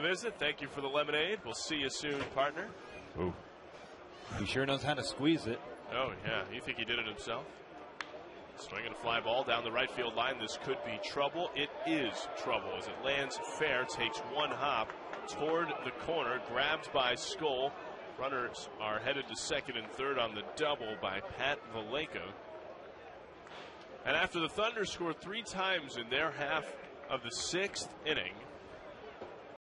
the visit. Thank you for the lemonade. We'll see you soon, partner. Ooh. He sure knows how to squeeze it. Oh, yeah. You think he did it himself? Swinging a fly ball down the right field line. This could be trouble. It is trouble as it lands fair, takes one hop toward the corner, grabbed by Skull. Runners are headed to second and third on the double by Pat Valaika. And after the Thunder scored three times in their half of the sixth inning,